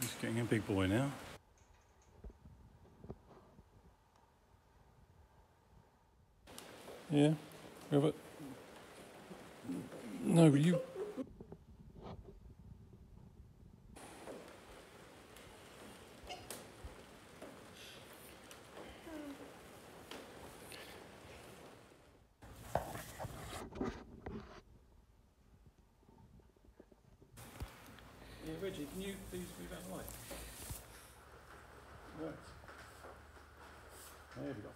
He's getting a big boy now. Yeah, Robert. No, but you. Yeah, Reggie, can you please move out of the way? Right. There we go.